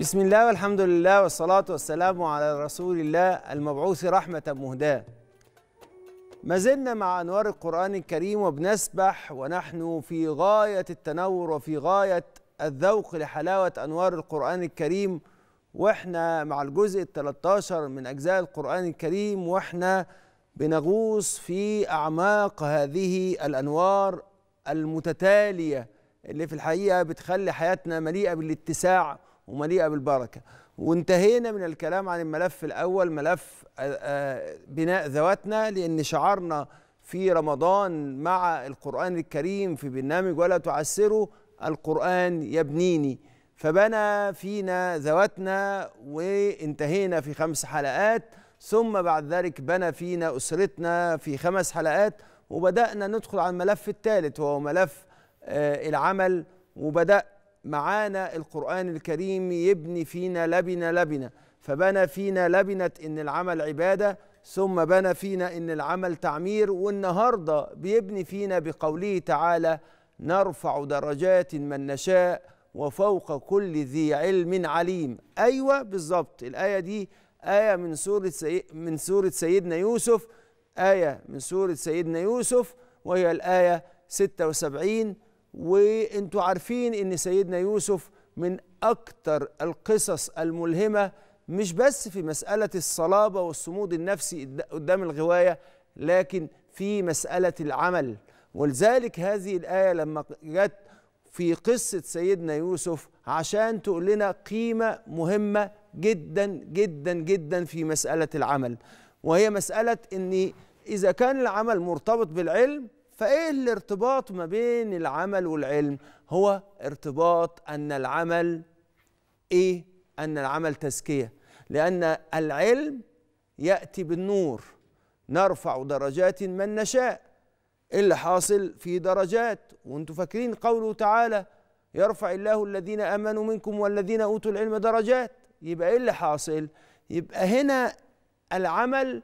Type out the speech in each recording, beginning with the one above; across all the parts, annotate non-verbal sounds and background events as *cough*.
بسم الله والحمد لله والصلاة والسلام على رسول الله المبعوث رحمة مهداة. ما زلنا مع أنوار القرآن الكريم وبنسبح ونحن في غاية التنور وفي غاية الذوق لحلاوة أنوار القرآن الكريم وإحنا مع الجزء ال 13 من أجزاء القرآن الكريم وإحنا بنغوص في أعماق هذه الأنوار المتتالية اللي في الحقيقة بتخلي حياتنا مليئة بالاتساع ومليئة بالبركة. وانتهينا من الكلام عن الملف الأول ملف بناء ذواتنا لأن شعارنا في رمضان مع القرآن الكريم في برنامج ولا تعسروا القرآن يبنيني. فبنى فينا ذواتنا وانتهينا في خمس حلقات ثم بعد ذلك بنى فينا أسرتنا في خمس حلقات وبدأنا ندخل على الملف الثالث وهو ملف العمل وبدأ معانا القرآن الكريم يبني فينا لبنة لبنة. فبنى فينا لبنة إن العمل عبادة ثم بنى فينا إن العمل تعمير والنهاردة بيبني فينا بقوله تعالى نرفع درجات من نشاء وفوق كل ذي علم عليم. أيوة بالظبط الآية دي آية من سورة سي... من سورة سيدنا يوسف آية من سورة سيدنا يوسف وهي الآية 76 وانتوا عارفين ان سيدنا يوسف من أكتر القصص الملهمة مش بس في مسألة الصلابة والصمود النفسي قدام الغواية لكن في مسألة العمل. ولذلك هذه الآية لما جت في قصة سيدنا يوسف عشان تقول لنا قيمة مهمة جدا جدا جدا في مسألة العمل. وهي مسألة إن إذا كان العمل مرتبط بالعلم فإيه الارتباط ما بين العمل والعلم؟ هو ارتباط أن العمل إيه؟ أن العمل تزكية. لأن العلم يأتي بالنور نرفع درجات من نشاء. اللي حاصل؟ في درجات. وأنتم فاكرين قوله تعالى يرفع الله الذين آمنوا منكم والذين أوتوا العلم درجات يبقى إيه اللي حاصل؟ يبقى هنا العمل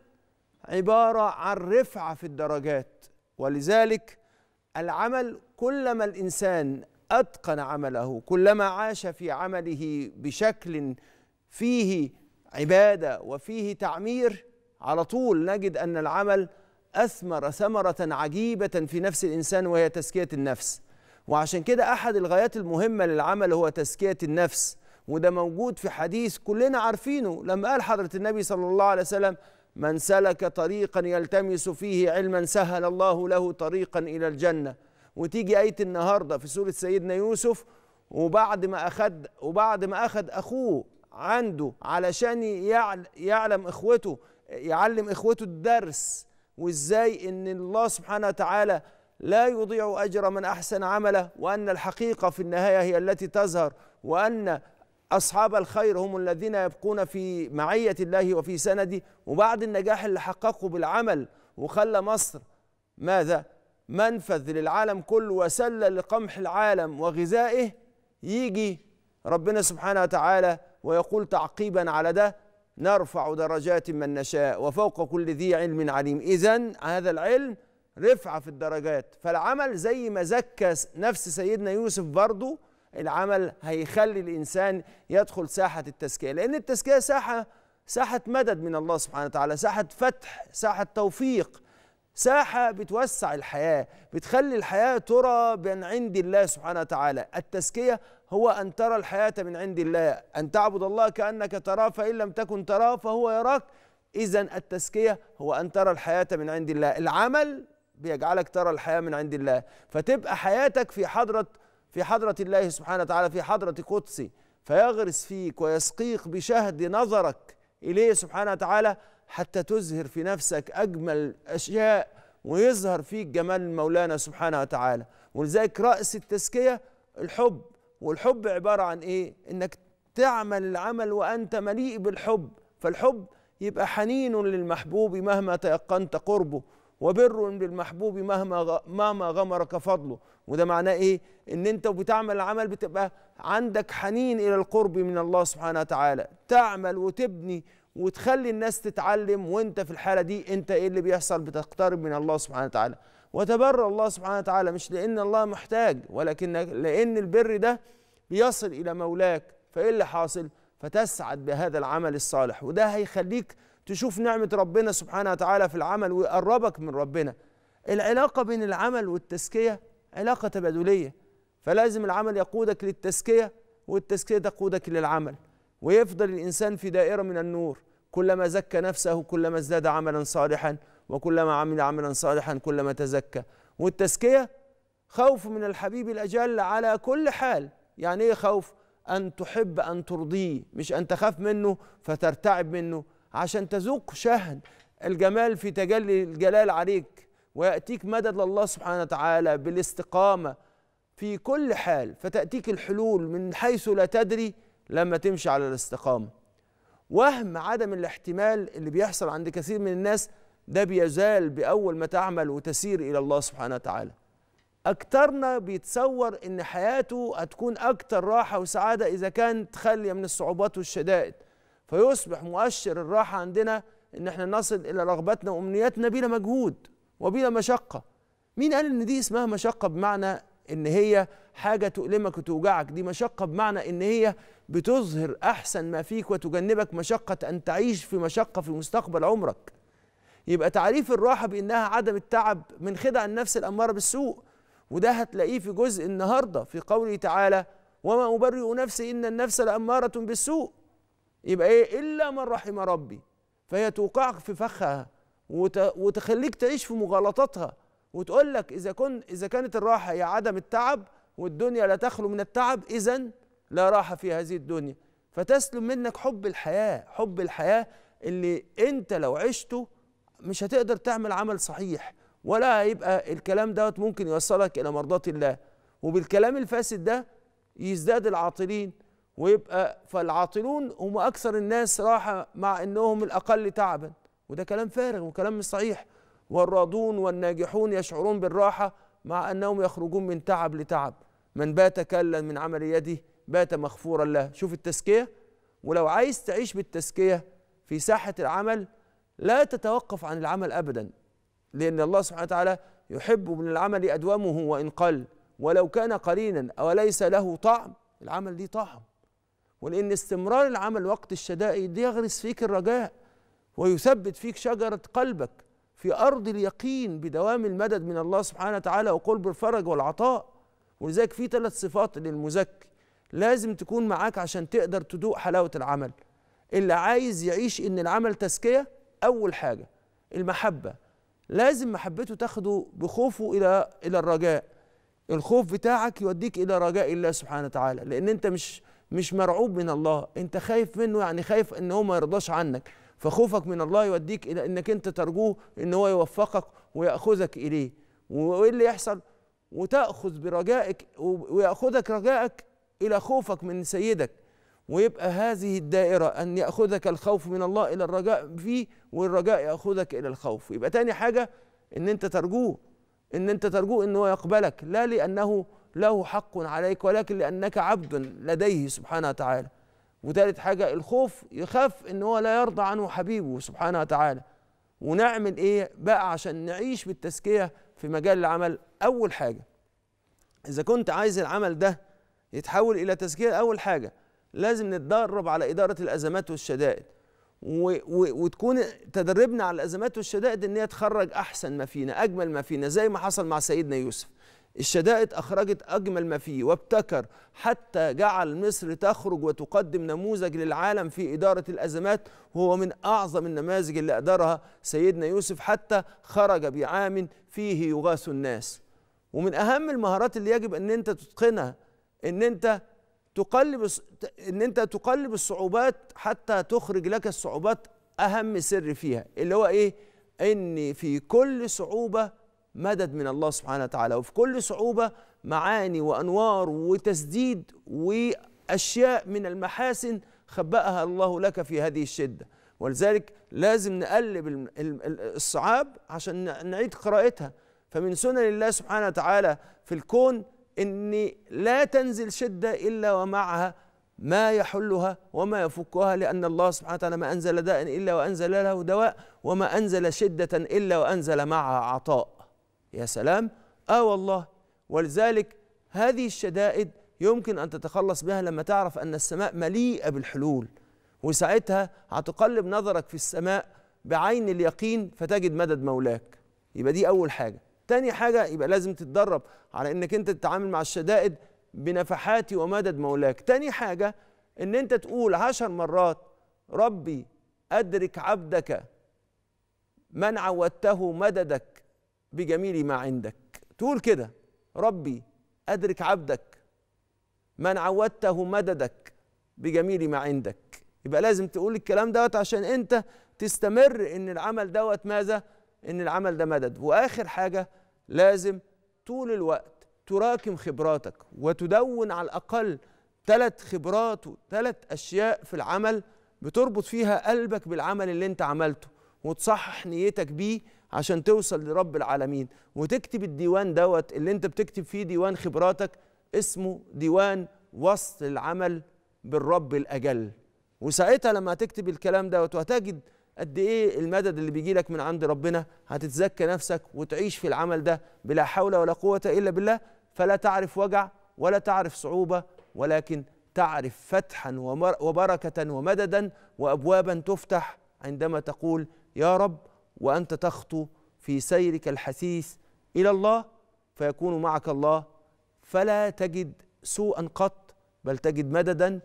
عبارة عن رفعة في الدرجات. ولذلك العمل كلما الإنسان أتقن عمله كلما عاش في عمله بشكل فيه عبادة وفيه تعمير على طول نجد أن العمل أثمر ثمرة عجيبة في نفس الإنسان وهي تزكية النفس. وعشان كده أحد الغايات المهمة للعمل هو تزكية النفس وده موجود في حديث كلنا عارفينه لما قال حضرة النبي صلى الله عليه وسلم من سلك طريقا يلتمس فيه علما سهل الله له طريقا إلى الجنة. وتيجي آية النهارده في سورة سيدنا يوسف وبعد ما اخذ وبعد ما اخذ أخوه عنده علشان يعلم إخوته يعلم إخوته الدرس وإزاي إن الله سبحانه وتعالى لا يضيع أجر من أحسن عمله وأن الحقيقة في النهاية هي التي تظهر وأن أصحاب الخير هم الذين يبقون في معية الله وفي سنده وبعد النجاح اللي حققه بالعمل وخلى مصر ماذا؟ منفذ للعالم كله وسلة لقمح العالم وغذائه يجي ربنا سبحانه وتعالى ويقول تعقيبا على ده نرفع درجات من نشاء وفوق كل ذي علم عليم إذا هذا العلم رفعة في الدرجات فالعمل زي ما زكى نفس سيدنا يوسف برضه العمل هيخلي الإنسان يدخل ساحة التزكية. لأن التزكية ساحة ساحة مدد من الله سبحانه وتعالى ساحة فتح ساحة توفيق. ساحة بتوسع الحياة بتخلي الحياة ترى من عند الله سبحانه وتعالى. التزكية هو أن ترى الحياة من عند الله. أن تعبد الله كأنك تراه فإن لم تكن تراه فهو يراك. اذا التزكية هو أن ترى الحياة من عند الله. العمل بيجعلك ترى الحياة من عند الله. فتبقى حياتك في حضرة في حضرة الله سبحانه وتعالى في حضرة قدسي فيغرس فيك ويسقيك بشهد نظرك إليه سبحانه وتعالى حتى تزهر في نفسك أجمل أشياء ويظهر فيك جمال مولانا سبحانه وتعالى. ولذلك رأس التزكية الحب. والحب عبارة عن إيه؟ إنك تعمل العمل وأنت مليء بالحب. فالحب يبقى حنين للمحبوب مهما تيقنت قربه. وبر بالمحبوب مهما مهما غمرك فضله. وده معناه إيه؟ إن أنت وبتعمل العمل بتبقى عندك حنين إلى القرب من الله سبحانه وتعالى. تعمل وتبني وتخلي الناس تتعلم وأنت في الحالة دي أنت إيه اللي بيحصل؟ بتقترب من الله سبحانه وتعالى. وتبر الله سبحانه وتعالى مش لأن الله محتاج ولكن لأن البر ده بيصل إلى مولاك فإيه اللي حاصل؟ فتسعد بهذا العمل الصالح. وده هيخليك تشوف نعمة ربنا سبحانه وتعالى في العمل ويقربك من ربنا. العلاقة بين العمل والتزكية علاقة تبادلية فلازم العمل يقودك للتزكية والتزكية تقودك للعمل. ويفضل الإنسان في دائرة من النور. كلما زكى نفسه كلما ازداد عملا صالحا وكلما عمل عملا صالحا كلما تزكى. والتزكية خوف من الحبيب الأجل على كل حال. يعني إيه خوف؟ أن تحب أن ترضيه. مش أن تخاف منه فترتعب منه. عشان تذوق شهد الجمال في تجلي الجلال عليك ويأتيك مدد لله سبحانه وتعالى بالاستقامة في كل حال فتأتيك الحلول من حيث لا تدري لما تمشي على الاستقامة. وهم عدم الاحتمال اللي بيحصل عند كثير من الناس ده بيزال بأول ما تعمل وتسير إلى الله سبحانه وتعالى. أكترنا بيتصور إن حياته هتكون أكتر راحة وسعادة إذا كانت خالية من الصعوبات والشدائد. فيصبح مؤشر الراحة عندنا إن إحنا نصل إلى رغباتنا وأمنياتنا بلا مجهود وبلا مشقة. مين قال إن دي اسمها مشقة بمعنى إن هي حاجة تؤلمك وتوجعك؟ دي مشقة بمعنى إن هي بتظهر أحسن ما فيك وتجنبك مشقة أن تعيش في مشقة في مستقبل عمرك. يبقى تعريف الراحة بأنها عدم التعب من خدع النفس الأمارة بالسوء وده هتلاقيه في جزء النهاردة في قوله تعالى وما أبرئ نفسي إن النفس لأمارة بالسوء يبقى إيه؟ إلا من رحم ربي. فهي توقعك في فخها وتخليك تعيش في مغالطاتها. وتقول لك إذا كن إذا كانت الراحة هي عدم التعب والدنيا لا تخلو من التعب إذا لا راحة في هذه الدنيا. فتسلم منك حب الحياة حب الحياة اللي أنت لو عشته مش هتقدر تعمل عمل صحيح. ولا هيبقى الكلام دوت ممكن يوصلك إلى مرضاة الله. وبالكلام الفاسد ده يزداد العاطلين. ويبقى فالعاطلون هم أكثر الناس راحة مع أنهم الأقل تعبا. وده كلام فارغ وكلام مش صحيح. والراضون والناجحون يشعرون بالراحة مع أنهم يخرجون من تعب لتعب. من بات كلا من عمل يده بات مغفورا له. شوف التزكية. ولو عايز تعيش بالتزكية في ساحة العمل لا تتوقف عن العمل أبدا. لأن الله سبحانه وتعالى يحب من العمل أدومه وإن قل ولو كان قليلا أو ليس له طعم العمل ليه طعم. ولأن استمرار العمل وقت الشدائد يغرس فيك الرجاء ويثبت فيك شجرة قلبك في أرض اليقين بدوام المدد من الله سبحانه وتعالى وقرب الفرج والعطاء. ولذلك في ثلاث صفات للمزكي لازم تكون معاك عشان تقدر تدوق حلاوة العمل. اللي عايز يعيش إن العمل تزكية أول حاجة. المحبة. لازم محبته تاخده بخوفه إلى إلى الرجاء. الخوف بتاعك يوديك إلى رجاء الله سبحانه وتعالى. لأن أنت مش مش مرعوب من الله. أنت خايف منه يعني خايف إن هو ما يرضاش عنك. فخوفك من الله يوديك إلى إنك أنت ترجوه إن هو يوفقك ويأخذك إليه. وإيه اللي يحصل؟ وتأخذ برجائك ويأخذك رجائك إلى خوفك من سيدك. ويبقى هذه الدائرة أن يأخذك الخوف من الله إلى الرجاء فيه والرجاء يأخذك إلى الخوف. يبقى تاني حاجة أن أنت ترجوه. أن أنت ترجوه أنه يقبلك. لا لأنه له حق عليك ولكن لأنك عبد لديه سبحانه وتعالى. وثالث حاجة الخوف يخاف أن هو لا يرضى عنه حبيبه سبحانه وتعالى. ونعمل إيه بقى عشان نعيش بالتزكية في مجال العمل؟ أول حاجة إذا كنت عايز العمل ده يتحول إلى تزكية أول حاجة لازم نتدرب على إدارة الأزمات والشدائد. و و وتكون تدربنا على الأزمات والشدائد إن هي تخرج أحسن ما فينا أجمل ما فينا زي ما حصل مع سيدنا يوسف. الشدائد أخرجت أجمل ما فيه وابتكر حتى جعل مصر تخرج وتقدم نموذج للعالم في إدارة الأزمات وهو من أعظم النماذج اللي أدارها سيدنا يوسف حتى خرج بعام فيه يغاث الناس. ومن أهم المهارات اللي يجب أن أنت تتقنها أن أنت تقلب إن أنت تقلب الصعوبات حتى تخرج لك الصعوبات أهم سر فيها اللي هو إيه؟ ان في كل صعوبة مدد من الله سبحانه وتعالى. وفي كل صعوبة معاني وأنوار وتسديد وأشياء من المحاسن خبأها الله لك في هذه الشدة. ولذلك لازم نقلب الصعاب عشان نعيد قراءتها. فمن سنن الله سبحانه وتعالى في الكون إن لا تنزل شدة إلا ومعها ما يحلها وما يفكها لأن الله سبحانه وتعالى ما أنزل داء إلا وأنزل له دواء وما أنزل شدة إلا وأنزل معها عطاء. يا سلام. آه والله. ولذلك هذه الشدائد يمكن أن تتخلص بها لما تعرف أن السماء مليئة بالحلول وساعتها هتقلب نظرك في السماء بعين اليقين فتجد مدد مولاك. يبقى دي أول حاجة. تاني حاجة يبقى لازم تتدرب على أنك أنت تتعامل مع الشدائد بنفحات ومدد مولاك. تاني حاجة أن أنت تقول عشر مرات ربي أدرك عبدك من عودته مددك. بجميل ما عندك. تقول كده ربي أدرك عبدك من عودته مددك بجميل ما عندك. يبقى لازم تقول الكلام دوت عشان أنت تستمر إن العمل دوت ماذا؟ إن العمل ده مدد. وآخر حاجة لازم طول الوقت تراكم خبراتك وتدون على الأقل ثلاث خبرات وثلاث أشياء في العمل بتربط فيها قلبك بالعمل اللي أنت عملته وتصحح نيتك بيه عشان توصل لرب العالمين. وتكتب الديوان دوت اللي انت بتكتب فيه ديوان خبراتك اسمه ديوان وصل العمل بالرب الأجل. وساعتها لما هتكتب الكلام دوت وهتجد قد إيه المدد اللي بيجي لك من عند ربنا هتتزكى نفسك وتعيش في العمل ده بلا حول ولا قوة إلا بالله. فلا تعرف وجع ولا تعرف صعوبة ولكن تعرف فتحا وبركة ومددا وابوابا تفتح عندما تقول يا رب وأنت تخطو في سيرك الحثيث إلى الله فيكون معك الله. فلا تجد سوءا قط بل تجد مددا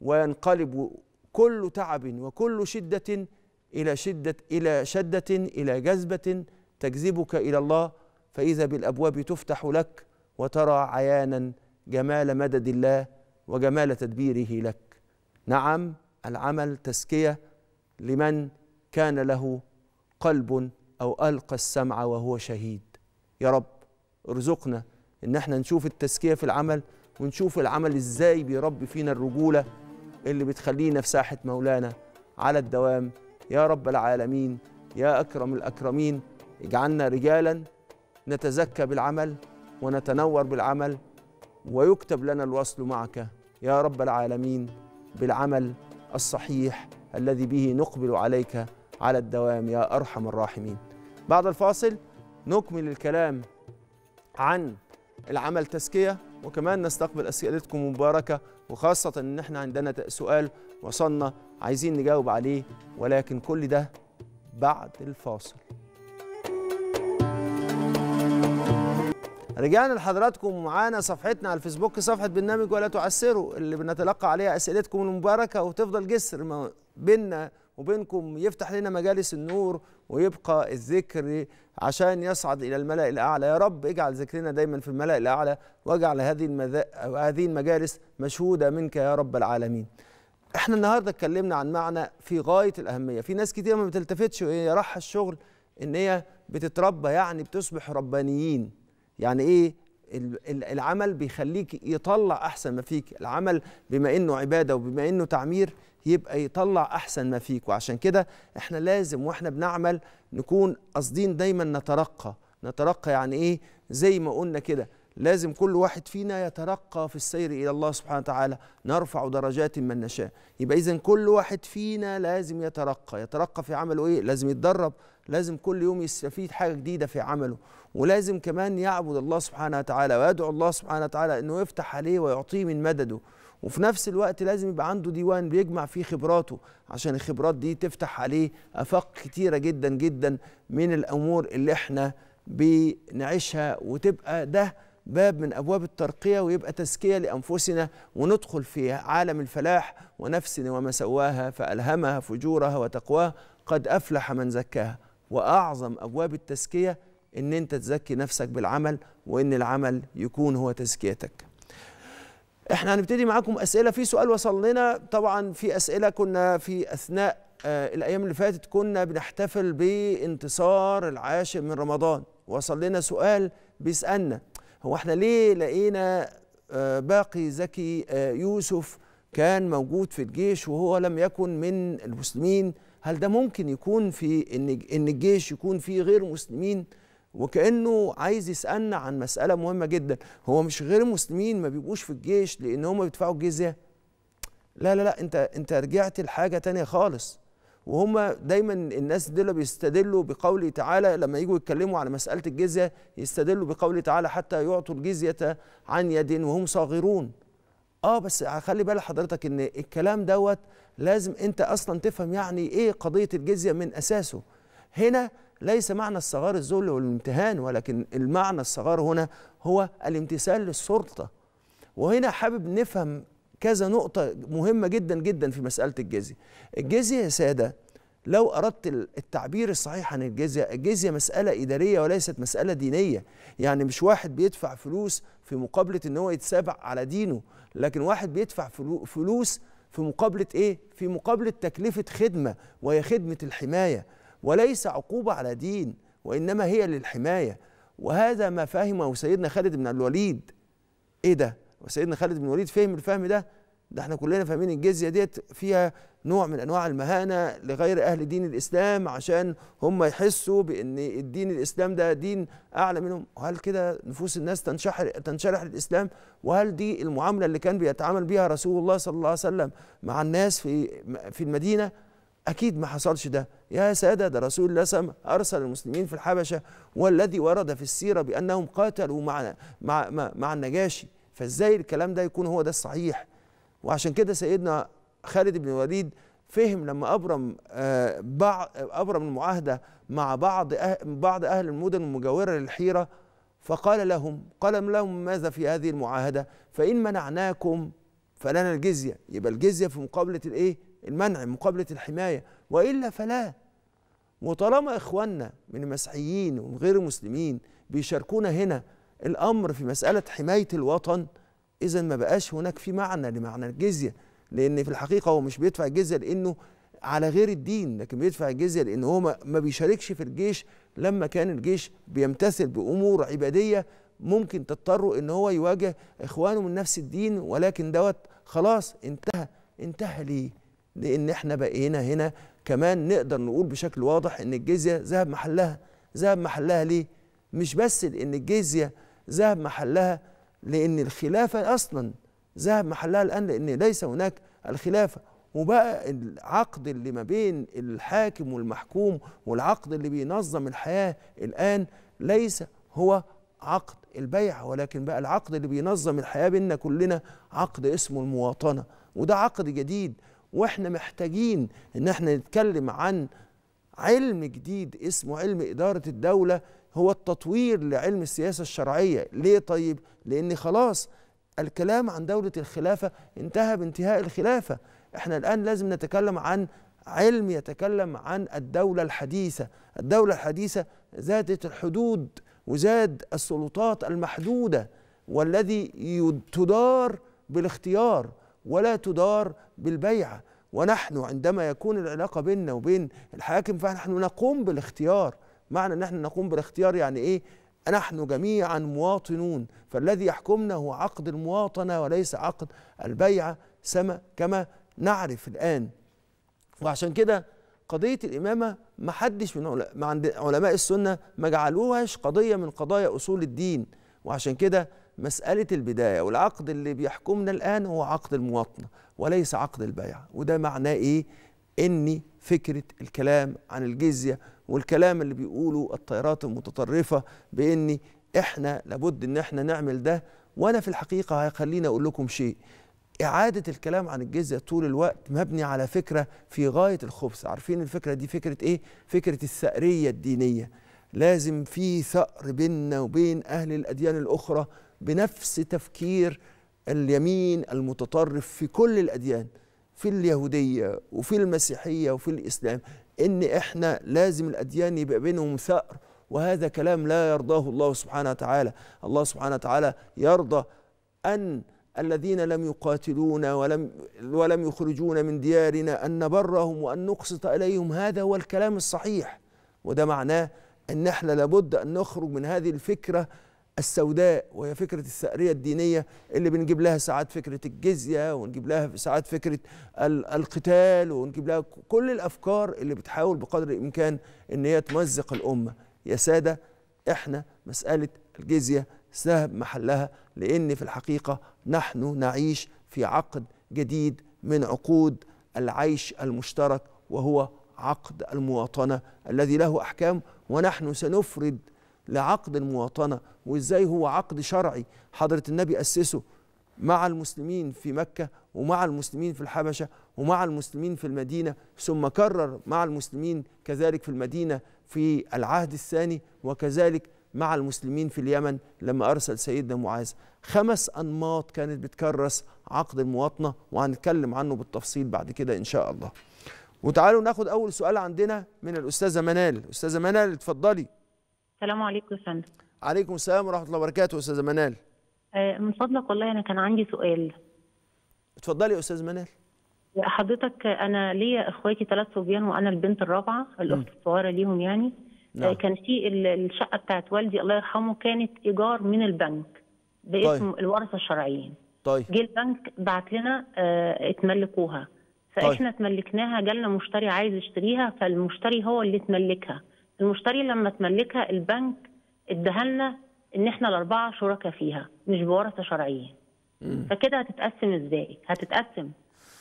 وينقلب كل تعب وكل شدة إلى شدة إلى شدة إلى جذبة تجذبك إلى الله. فإذا بالأبواب تفتح لك وترى عيانا جمال مدد الله وجمال تدبيره لك. نعم العمل تزكية لمن كان له قلب أو ألقى السمع وهو شهيد. يا رب ارزقنا إن إحنا نشوف التزكية في العمل ونشوف العمل إزاي بيربي فينا الرجولة اللي بتخلينا في ساحه مولانا على الدوام. يا رب العالمين يا أكرم الأكرمين اجعلنا رجالا نتزكى بالعمل ونتنور بالعمل ويكتب لنا الوصل معك يا رب العالمين بالعمل الصحيح الذي به نقبل عليك. على الدوام يا أرحم الراحمين. بعد الفاصل نكمل الكلام عن العمل تزكية وكمان نستقبل أسئلتكم مباركة وخاصة إن إحنا عندنا سؤال وصلنا عايزين نجاوب عليه ولكن كل ده بعد الفاصل. رجعنا لحضراتكم معانا صفحتنا على الفيسبوك صفحة برنامج ولا تعسروا اللي بنتلقى عليها أسئلتكم المباركة وتفضل جسر بيننا وبينكم يفتح لنا مجالس النور ويبقى الذكر عشان يصعد إلى الملأ الأعلى. يا رب اجعل ذكرنا دايما في الملأ الأعلى واجعل هذه المذا... هذه المجالس مشهودة منك يا رب العالمين. إحنا النهارده اتكلمنا عن معنى في غاية الأهمية. في ناس كتير ما بتلتفتش وهي رايحة الشغل إن هي بتتربى يعني بتصبح ربانيين. يعني إيه؟ العمل بيخليك يطلع أحسن ما فيك. العمل بما إنه عبادة وبما إنه تعمير يبقى يطلع أحسن ما فيك. وعشان كده إحنا لازم وإحنا بنعمل نكون قاصدين دايما نترقى. نترقى يعني إيه؟ زي ما قلنا كده لازم كل واحد فينا يترقى في السير إلى الله سبحانه وتعالى. نرفع درجات من نشاء. يبقى اذا كل واحد فينا لازم يترقى. يترقى في عمله إيه؟ لازم يتدرب لازم كل يوم يستفيد حاجة جديدة في عمله. ولازم كمان يعبد الله سبحانه وتعالى ويدعو الله سبحانه وتعالى إنه يفتح عليه ويعطيه من مدده. وفي نفس الوقت لازم يبقى عنده ديوان بيجمع فيه خبراته عشان الخبرات دي تفتح عليه آفاق كتيرة جدا جدا من الأمور اللي إحنا بنعيشها. وتبقى ده باب من أبواب الترقية ويبقى تزكية لأنفسنا وندخل في عالم الفلاح ونفس وما سواها فألهمها فجورها وتقواها. قد أفلح من زكاها. وأعظم أبواب التزكية إن أنت تزكي نفسك بالعمل وإن العمل يكون هو تزكيتك. إحنا هنبتدي معاكم أسئلة. في سؤال وصل لنا طبعا في أسئلة كنا في أثناء آه الأيام اللي فاتت كنا بنحتفل بانتصار العاشر من رمضان. وصل لنا سؤال بيسألنا هو إحنا ليه لقينا آه باقي زكي آه يوسف كان موجود في الجيش وهو لم يكن من المسلمين؟ هل ده ممكن يكون في إن الجيش يكون فيه غير مسلمين؟ وكأنه عايز يسألنا عن مسألة مهمة جدا. هو مش غير المسلمين ما بيبقوش في الجيش لأن هم بيدفعوا الجزية. لا لا لا أنت أنت رجعت لحاجة تانية خالص. وهم دايما الناس دول بيستدلوا بقوله تعالى لما يجوا يتكلموا على مسألة الجزية يستدلوا بقوله تعالى حتى يعطوا الجزية عن يد وهم صاغرون. آه بس خلي بال حضرتك إن الكلام دوت لازم أنت أصلا تفهم يعني إيه قضية الجزية من أساسه. هنا ليس معنى الصغار الذل والامتهان ولكن المعنى الصغار هنا هو الامتثال للسلطة. وهنا حابب نفهم كذا نقطة مهمة جدا جدا في مسألة الجزية. الجزية يا سادة لو أردت التعبير الصحيح عن الجزية الجزية مسألة إدارية وليست مسألة دينية. يعني مش واحد بيدفع فلوس في مقابلة إن هو يتسابع على دينه لكن واحد بيدفع فلوس في مقابلة إيه؟ في مقابلة تكلفة خدمة وهي خدمة الحماية. وليس عقوبة على دين وإنما هي للحماية. وهذا ما فهمه سيدنا خالد بن الوليد. إيه ده؟ وسيدنا خالد بن الوليد فهم الفهم ده؟ ده إحنا كلنا فاهمين الجزية ديت فيها نوع من أنواع المهانة لغير أهل دين الإسلام عشان هم يحسوا بإن الدين الإسلام ده دين أعلى منهم. وهل كده نفوس الناس تنشحر تنشرح للإسلام؟ وهل دي المعاملة اللي كان بيتعامل بيها رسول الله صلى الله عليه وسلم مع الناس في في المدينة؟ أكيد ما حصلش ده. يا سادة ده رسول الله سم أرسل المسلمين في الحبشة والذي ورد في السيرة بأنهم قاتلوا مع مع مع, مع النجاشي. فإزاي الكلام ده يكون هو ده الصحيح؟ وعشان كده سيدنا خالد بن الوليد فهم لما أبرم آه بعض أبرم المعاهدة مع بعض أه بعض أهل المدن المجاورة للحيرة فقال لهم قال لهم ماذا في هذه المعاهدة؟ فإن منعناكم فلنا الجزيه يبقى الجزية في مقابلة الإيه؟ المنع مقابلة الحماية. وإلا فلا. وطالما إخواننا من المسيحيين ومن غير المسلمين بيشاركونا هنا الأمر في مسألة حماية الوطن اذا ما بقاش هناك في معنى لمعنى الجزية. لأن في الحقيقة هو مش بيدفع الجزيه لأنه على غير الدين لكن بيدفع الجزيه لأن هو ما بيشاركش في الجيش لما كان الجيش بيمتثل بأمور عبادية ممكن تضطروا إن هو يواجه إخوانه من نفس الدين ولكن دوت خلاص انتهى انتهى ليه؟ لأن إحنا بقينا هنا كمان نقدر نقول بشكل واضح إن الجزية ذهب محلها ذهب محلها ليه؟ مش بس لأن الجزية ذهب محلها لأن الخلافة أصلا ذهب محلها الآن لأن ليس هناك الخلافة وبقى العقد اللي ما بين الحاكم والمحكوم والعقد اللي بينظم الحياة الآن ليس هو عقد البيع ولكن بقى العقد اللي بينظم الحياة بيننا كلنا عقد اسمه المواطنة. وده عقد جديد وإحنا محتاجين إن إحنا نتكلم عن علم جديد اسمه علم إدارة الدولة. هو التطوير لعلم السياسة الشرعية. ليه طيب؟ لأن خلاص الكلام عن دولة الخلافة انتهى بانتهاء الخلافة. إحنا الآن لازم نتكلم عن علم يتكلم عن الدولة الحديثة. الدولة الحديثة ذات الحدود وزاد السلطات المحدودة والذي تدار بالاختيار ولا تدار بالبيعة ونحن عندما يكون العلاقة بيننا وبين الحاكم فنحن نقوم بالاختيار. معنى إن إحنا نقوم بالاختيار يعني إيه؟ نحن جميعا مواطنون فالذي يحكمنا هو عقد المواطنة وليس عقد البيعة سما كما نعرف الآن. وعشان كده قضية الإمامة ما حدش من علماء السنة ما جعلوهاش قضية من قضايا أصول الدين. وعشان كده مسألة البداية والعقد اللي بيحكمنا الآن هو عقد المواطنة وليس عقد البيعة وده معناه إيه؟ إني فكرة الكلام عن الجزية والكلام اللي بيقوله الطائرات المتطرفة بإن إحنا لابد إن إحنا نعمل ده وأنا في الحقيقة هيخليني أقول لكم شيء. إعادة الكلام عن الجزية طول الوقت مبني على فكرة في غاية الخبث. عارفين الفكرة دي؟ فكرة إيه؟ فكرة الثأرية الدينية. لازم في ثأر بيننا وبين أهل الأديان الأخرى بنفس تفكير اليمين المتطرف في كل الأديان في اليهودية وفي المسيحية وفي الإسلام. إن إحنا لازم الأديان يبقى بينهم ثأر وهذا كلام لا يرضاه الله سبحانه وتعالى. الله سبحانه وتعالى يرضى أن الذين لم يقاتلونا ولم ولم يخرجونا من ديارنا أن نبرهم وأن نقسط إليهم. هذا هو الكلام الصحيح وده معناه أن إحنا لابد أن نخرج من هذه الفكرة السوداء وهي فكرة الثأرية الدينية اللي بنجيب لها ساعات فكرة الجزية ونجيب لها ساعات فكرة القتال ونجيب لها كل الأفكار اللي بتحاول بقدر الإمكان إن هي تمزق الأمة. يا سادة إحنا مسألة الجزية سهب محلها لأن في الحقيقة نحن نعيش في عقد جديد من عقود العيش المشترك وهو عقد المواطنة الذي له أحكام ونحن سنفرد لعقد المواطنة وإزاي هو عقد شرعي حضرة النبي أسسه مع المسلمين في مكة ومع المسلمين في الحبشة ومع المسلمين في المدينة ثم كرر مع المسلمين كذلك في المدينة في العهد الثاني وكذلك مع المسلمين في اليمن لما أرسل سيدنا معاذ. خمس أنماط كانت بتكرس عقد المواطنة وهنتكلم عنه بالتفصيل بعد كده إن شاء الله. وتعالوا ناخد أول سؤال عندنا من الأستاذة منال. أستاذة منال اتفضلي. السلام عليكم يا فندم. عليكم السلام ورحمة الله وبركاته أستاذة منال. آه، من فضلك والله أنا كان عندي سؤال. اتفضلي يا أستاذ منال. حضرتك أنا ليا إخواتي ثلاث صبيان وأنا البنت الرابعة الأخت الصغيرة ليهم يعني. نعم. آه، كان في ال- الشقة بتاعت والدي الله يرحمه كانت إيجار من البنك باسم طيب. الورثة الشرعيين طيب. جه البنك بعت لنا آه، اتملكوها. فإحنا اتملكناها جالنا مشتري عايز يشتريها فالمشتري هو اللي اتملكها. المشتري لما اتملكها البنك اداها لنا ان إحنا الاربعة شركاء فيها مش بورثه شرعيين فكده هتتقسم إزاي؟ هتتقسم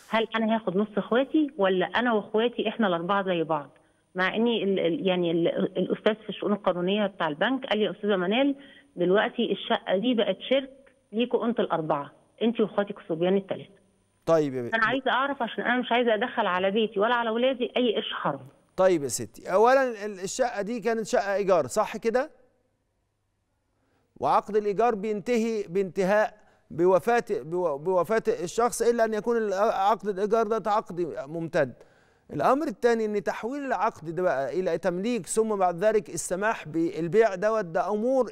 هل أنا هاخد نص اخواتي ولا أنا واخواتي إحنا الاربعة زي بعض؟ مع اني ال يعني ال الاستاذ في الشؤون القانونية بتاع البنك قال لي يا أستاذة منال دلوقتي الشقة دي بقت شرك ليكوا أنتوا الاربعة انت واخواتك الصبيان الثلاثه طيب يا. أنا عايزة اعرف عشان أنا مش عايزة ادخل على بيتي ولا على اولادي اي قرش حرام. طيب يا ستي اولا ال- الشقة دي كانت شقة إيجار صح كده؟ وعقد الإيجار بينتهي بانتهاء بوفاه بو- بوفاة الشخص إلا أن يكون عقد الإيجار ده عقد ممتد. الأمر الثاني إن تحويل العقد ده بقى إلى تمليك ثم بعد ذلك السماح بالبيع دوت ده أمور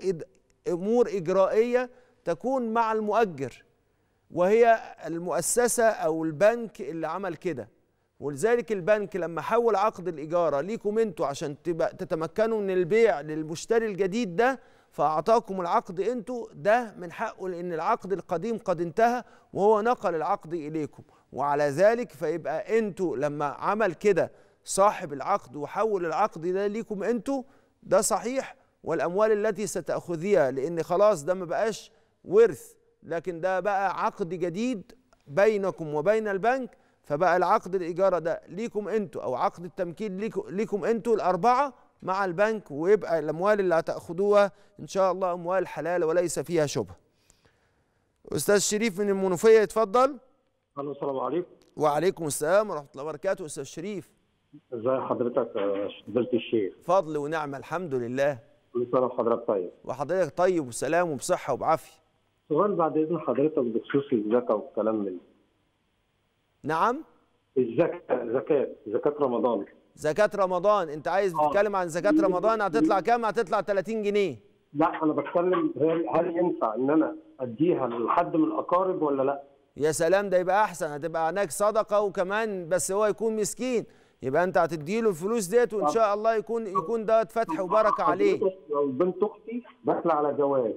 أمور إجرائية تكون مع المؤجر وهي المؤسسة أو البنك اللي عمل كده. ولذلك البنك لما حول عقد الإجارة ليكم أنتوا عشان تتمكنوا من البيع للمشتري الجديد ده فأعطاكم العقد أنتوا. ده من حقه لأن العقد القديم قد انتهى وهو نقل العقد إليكم. وعلى ذلك فيبقى أنتوا لما عمل كده صاحب العقد وحول العقد ده ليكم أنتوا ده صحيح. والأموال التي ستأخذيها لأن خلاص ده ما بقاش ورث لكن ده بقى عقد جديد بينكم وبين البنك. فبقى العقد الإجارة ده ليكم أنتوا أو عقد التمكين ليكم, ليكم أنتوا الأربعة مع البنك ويبقى الأموال اللي هتأخدوها إن شاء الله أموال حلال وليس فيها شبهة. أستاذ شريف من المنوفية يتفضل ألو السلام عليكم وعليكم السلام ورحمة الله وبركاته أستاذ شريف. ازي حضرتك فضيلة الشيخ؟ فضل ونعمة الحمد لله. كل سنة وحضرتك طيب. وحضرتك طيب وسلام وبصحة وبعافية. سؤال بعد إذن حضرتك بخصوص الزكاة والكلام من نعم؟ الزكاة زكاة زكاة رمضان. زكاة رمضان. أنت عايز آه. تتكلم عن زكاة رمضان هتطلع كام؟ هتطلع 30 جنيه. لا أنا بتكلم هل, هل ينفع إن أنا أديها لحد من الأقارب ولا لا؟ يا سلام ده يبقى أحسن. هتبقى هناك صدقة وكمان بس هو يكون مسكين. يبقى أنت هتديله الفلوس ديت وإن شاء الله يكون يكون ده فتح وبركة عليه. حضرتك لو بنت أختي داخلة على جواز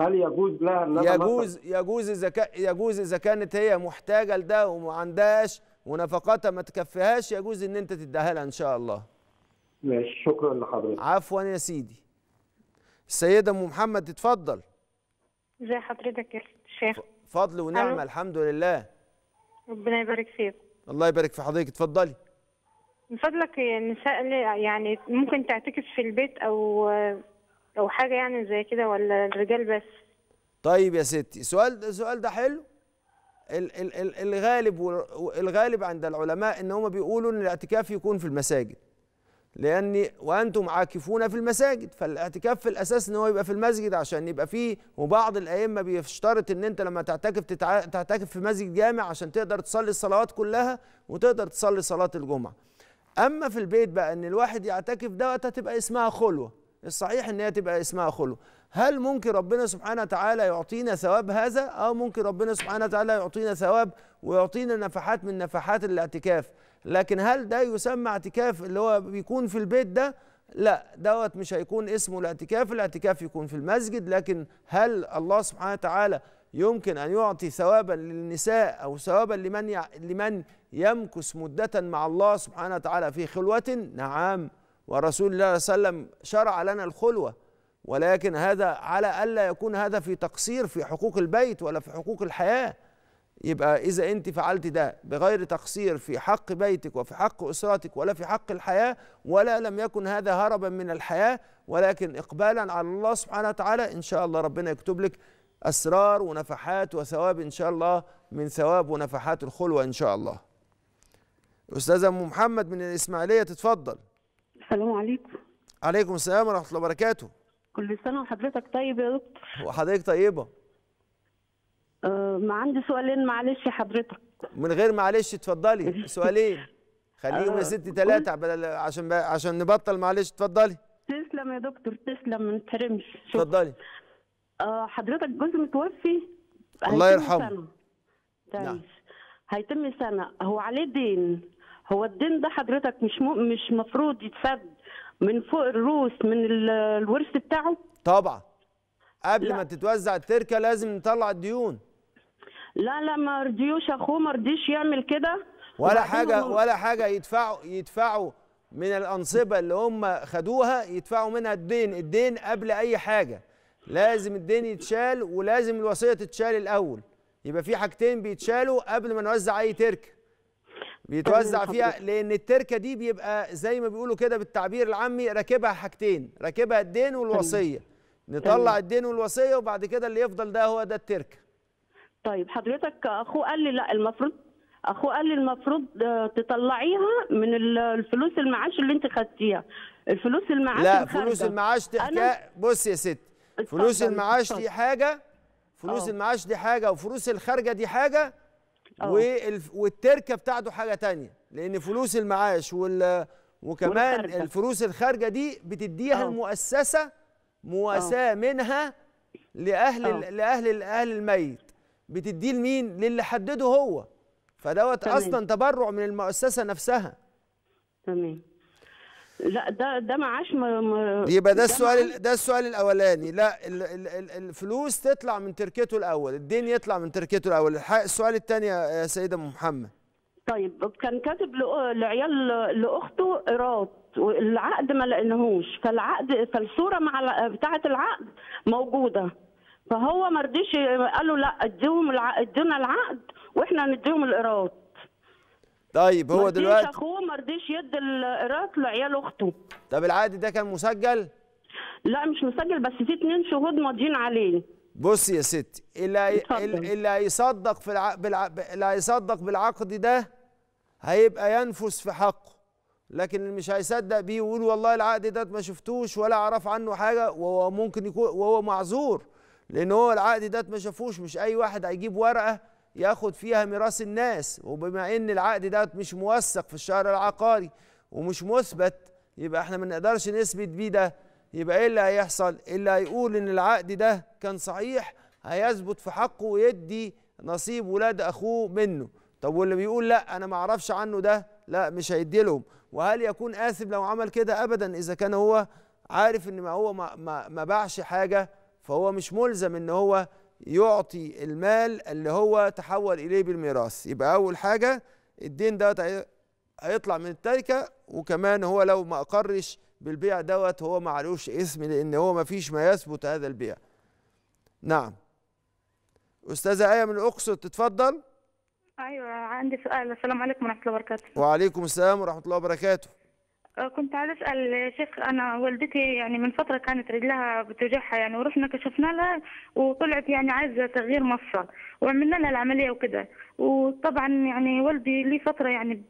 هل يجوز لها إن يجوز يجوز إذا يجوز إذا كانت هي محتاجة لده وما عندهاش ونفقاتها ما تكفيهاش يجوز إن أنت تديها لها إن شاء الله. ماشي. شكرا لحضرتك. عفوا يا سيدي. السيدة أم محمد تتفضل ازي حضرتك يا شيخ. فضل ونعمه ألو. الحمد لله. ربنا يبارك فيك. الله يبارك في حضرتك. اتفضلي. من فضلك النساء اللي يعني ممكن تعتكف في البيت أو أو حاجة يعني زي كده ولا الرجال بس؟ طيب يا ستي سؤال السؤال ده حلو. ال- ال- ال- الغالب الغالب عند العلماء إن هم بيقولوا إن الاعتكاف يكون في المساجد. لأن وأنتم عاكفون في المساجد فالاعتكاف في الأساس إن هو يبقى في المسجد عشان يبقى فيه وبعض الأئمة بيشترط إن أنت لما تعتكف. تعتكف في مسجد جامع عشان تقدر تصلي الصلوات كلها وتقدر تصلي صلاة الجمعة. أما في البيت بقى إن الواحد يعتكف دوت هتبقى اسمها خلوة. الصحيح إن هي تبقى اسمها خلوه هل ممكن ربنا سبحانه وتعالى يعطينا ثواب هذا؟ آه ممكن ربنا سبحانه وتعالى يعطينا ثواب ويعطينا نفحات من نفحات الاعتكاف. لكن هل ده يسمى اعتكاف اللي هو بيكون في البيت ده؟ لا دوت مش هيكون اسمه الاعتكاف. الاعتكاف يكون في المسجد. لكن هل الله سبحانه وتعالى يمكن أن يعطي ثوابا للنساء أو ثوابا لمن. لمن يمكث مدة مع الله سبحانه وتعالى في خلوة؟ نعم. ورسول الله صلى الله عليه وسلم شرع لنا الخلوة ولكن هذا على ألا يكون هذا في تقصير في حقوق البيت ولا في حقوق الحياة. يبقى إذا أنت فعلت ده بغير تقصير في حق بيتك وفي حق أسرتك ولا في حق الحياة ولا لم يكن هذا هربا من الحياة ولكن اقبالا على الله سبحانه وتعالى إن شاء الله ربنا يكتب لك أسرار ونفحات وثواب إن شاء الله من ثواب ونفحات الخلوة إن شاء الله. استاذه أم محمد من الإسماعيلية تتفضل السلام عليكم. عليكم السلام ورحمة الله وبركاته. كل سنة وحضرتك طيب يا دكتور؟ وحضرتك طيبة. أه ما عندي سؤالين معلش يا حضرتك. من غير معلش اتفضلي. *laughs* سؤالين. خليهم يا آه، ستي ثلاثة عشان عشان نبطل معلش. اتفضلي. تسلم يا دكتور تسلم ما تحرمش. اتفضلي. أه حضرتك جوزي متوفي؟ الله يرحمه. نعم. تعيش هيتم سنة. هو عليه دين. هو الدين ده حضرتك مش م... مش مفروض يتسد من فوق الروس من ال- الورث بتاعه؟ طبعا. قبل لا. ما تتوزع التركة لازم نطلع الديون. لا لا ما رضيوش أخوه ما رضيش يعمل كده. ولا حاجة ولا حاجة يدفعوا يدفعوا من الأنصبة اللي هم خدوها يدفعوا منها الدين. الدين قبل أي حاجة. لازم الدين يتشال ولازم الوصية تتشال الأول. يبقى في حاجتين بيتشالوا قبل ما نوزع أي تركة. بيتوزع فيها. لأن التركة دي بيبقى زي ما بيقولوا كده بالتعبير العامي راكبها حاجتين راكبها الدين والوصية نطلع. الدين والوصية وبعد كده اللي يفضل ده هو ده التركة طيب حضرتك اخوه قال لي لا المفروض اخوه قال لي المفروض آه، تطلعيها من ال- الفلوس المعاش اللي انت خدتيها الفلوس المعاش لا. فلوس المعاش دي حكايه بص يا ست فلوس المعاش دي. حاجة فلوس آه. المعاش دي حاجة وفلوس الخارجة دي حاجة والتركة بتاعته حاجة تانية لأن فلوس المعاش وال وكمان والخارجة. الفلوس الخارجة دي بتديها آه. المؤسسة مواساه منها لأهل ال- آه. لأهل أهل الميت بتديه لمين للي حدده هو فدوت. أصلا تبرع من المؤسسة نفسها تمام لا ده ده معاش ما ما يبقى ده السؤال ده السؤال الأولاني. لا ال ال ال الفلوس تطلع من تركته الأول الدين يطلع من تركته الأول. السؤال الثاني يا سيدة أم محمد. طيب كان كاتب لعيال لأخته إيراد والعقد ما لقيناهوش. فالعقد فالصورة مع بتاعة العقد موجودة. فهو ما رضيش قالوا لا اديهم الع- ادينا العقد وإحنا نديهم الإيراد. طيب هو دلوقتي أخوه ما رضيش يدي الايراد لعيال أخته. طب العقد ده كان مسجل؟ لا مش مسجل بس في اتنين شهود ماضيين عليه. بص يا ستي اللي. اللي هيصدق في الع... بالع... اللي هيصدق بالعقد ده هيبقى ينفس في حقه. لكن اللي مش هيصدق بيه ويقول والله العقد ده ما شفتوش ولا أعرف عنه حاجة وهو ممكن يكون وهو معذور لأن هو العقد ده ما شافوش مش أي واحد هيجيب ورقة ياخد فيها ميراث الناس. وبما إن العقد ده مش موثق في الشهر العقاري ومش مثبت يبقى إحنا ما نقدرش نثبت بيه ده. يبقى إيه اللي هيحصل؟ اللي هيقول إن العقد ده كان صحيح هيثبت في حقه ويدي نصيب ولاد أخوه منه. طب واللي بيقول لأ أنا ما أعرفش عنه ده لأ مش هيدي لهم. وهل يكون آثم لو عمل كده؟ ابدا إذا كان هو عارف إن ما هو ما, ما, ما باعش حاجة فهو مش ملزم إن هو يعطي المال اللي هو تحول إليه بالميراث. يبقى أول حاجة الدين ده هي- هيطلع من التركة وكمان هو لو ما أقرش بالبيع دوت هو ما عليهوش اسم لأن هو ما فيش ما يثبت هذا البيع. نعم. أستاذة آية من الأقصر تتفضل. أيوه عندي سؤال. السلام عليكم ورحمة الله وبركاته. وعليكم السلام ورحمة الله وبركاته. كنت عايزة أسأل يا شيخ أنا والدتي يعني من فترة كانت رجلها بتوجعها يعني ورحنا كشفنا لها وطلعت يعني عايزة تغيير مفصل وعملنا لها العملية وكده. وطبعا يعني والدي لي فترة يعني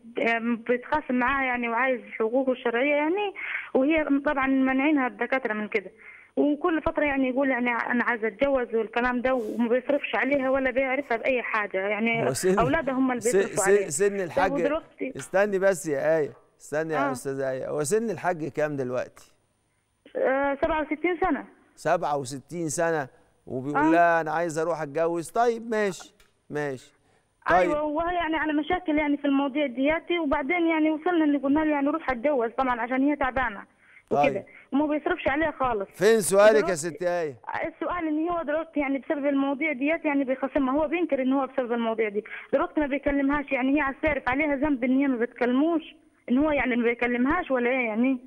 بيتخاصم معاها يعني وعايز حقوقه الشرعيه يعني وهي طبعا مانعينها الدكاترة من كده. وكل فترة يعني يقول يعني أنا عايز أتجوز والكلام ده وما بيصرفش عليها ولا بيعرفها بأي حاجة يعني أولادها هم اللي بيصرفوا عليها. سن الحاج ودلوقتي استني بس يا آية. استني يا آه. أستاذة آية هو سن الحاج كام دلوقتي؟ آه، 67 سنة. 67 سنة وبيقول آه. لها أنا عايز أروح أتجوز. طيب ماشي ماشي. طيب. أيوه وهي يعني على مشاكل يعني في المواضيع دياتي وبعدين يعني وصلنا اللي قلنا له يعني روح أتجوز طبعا عشان هي تعبانة طيب. وكده وما بيصرفش عليها خالص. فين سؤالك يا ست آية؟ السؤال إن هو دلوقتي يعني بسبب المواضيع ديات يعني بيخصمها. هو بينكر إن هو بسبب المواضيع دي. دلوقتي ما بيكلمهاش يعني هي تعرف عليها ذنب إن هي ما بتكلموش. إن هو يعني ما بيكلمهاش ولا إيه يعني؟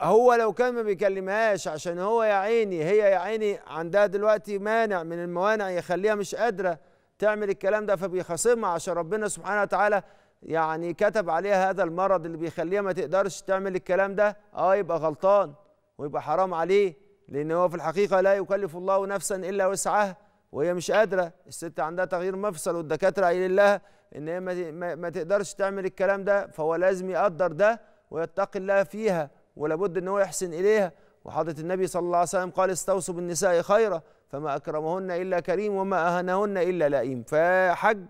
هو لو كان ما بيكلمهاش عشان هو يا عيني هي يا عيني عندها دلوقتي مانع من الموانع يخليها مش قادرة تعمل الكلام ده فبيخاصمها عشان ربنا سبحانه وتعالى يعني كتب عليها هذا المرض اللي بيخليها ما تقدرش تعمل الكلام ده. آه يبقى غلطان ويبقى حرام عليه لأن هو في الحقيقة لا يكلف الله نفسا إلا وسعها وهي مش قادرة. الست عندها تغيير مفصل والدكاترة قايلين لها إن هي ما, تقدرش تعمل الكلام ده فهو لازم يقدر ده ويتقي الله فيها ولابد إن هو يحسن إليها. وحضرة النبي صلى الله عليه وسلم قال استوصوا بالنساء خيرا فما أكرمهن إلا كريم وما اهانهن إلا لئيم. فحج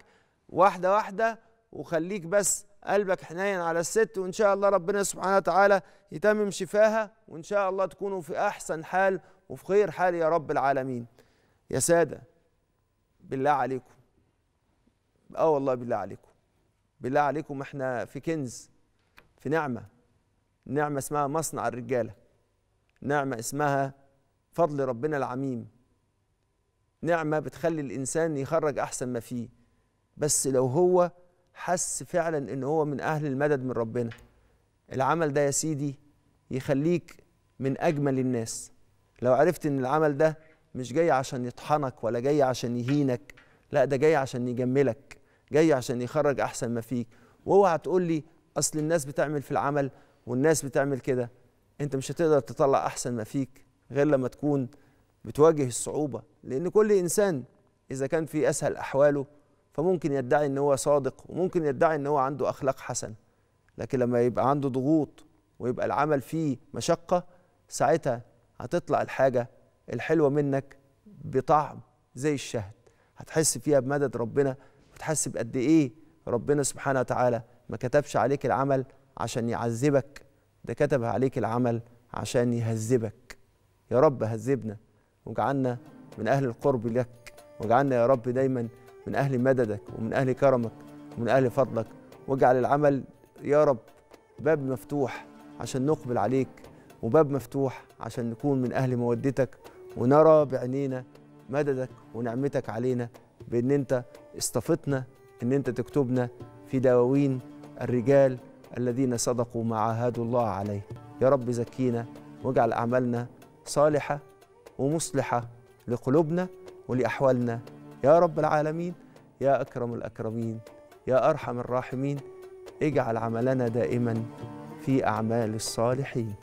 واحدة واحدة وخليك بس قلبك حنين على الست وإن شاء الله ربنا سبحانه وتعالى يتمم شفاها وإن شاء الله تكونوا في أحسن حال وفي خير حال يا رب العالمين. يا سادة بالله عليكم. آه والله بالله عليكم. بالله عليكم إحنا في كنز في نعمة. نعمة اسمها مصنع الرجالة. نعمة اسمها فضل ربنا العميم. نعمة بتخلي الإنسان يخرج أحسن ما فيه. بس لو هو حس فعلا إن هو من أهل المدد من ربنا العمل ده يا سيدي يخليك من أجمل الناس. لو عرفت إن العمل ده مش جاي عشان يطحنك ولا جاي عشان يهينك لا ده جاي عشان يجملك. جاي عشان يخرج أحسن ما فيك. وأوعى تقول لي أصل الناس بتعمل في العمل والناس بتعمل كده. أنت مش هتقدر تطلع أحسن ما فيك غير لما تكون بتواجه الصعوبة. لأن كل إنسان إذا كان في أسهل أحواله فممكن يدعي إن هو صادق وممكن يدعي إن هو عنده أخلاق حسنه لكن لما يبقى عنده ضغوط ويبقى العمل فيه مشقة ساعتها هتطلع الحاجة الحلوة منك بطعم زي الشهد. هتحس فيها بمدد ربنا وتحس بقد إيه ربنا سبحانه وتعالى ما كتبش عليك العمل عشان يعذبك ده كتب عليك العمل عشان يهذبك. يا رب هذبنا واجعلنا من أهل القرب لك واجعلنا يا رب دايما من أهل مددك ومن أهل كرمك ومن أهل فضلك. واجعل العمل يا رب باب مفتوح عشان نقبل عليك وباب مفتوح عشان نكون من أهل مودتك ونرى بعينينا مددك ونعمتك علينا بإن أنت اصطفتنا إن أنت تكتبنا في دواوين الرجال الذين صدقوا ما عاهدوا الله عليه. يا رب زكينا واجعل أعمالنا صالحة ومصلحة لقلوبنا ولأحوالنا. يا رب العالمين يا أكرم الأكرمين يا أرحم الراحمين اجعل عملنا دائما في أعمال الصالحين.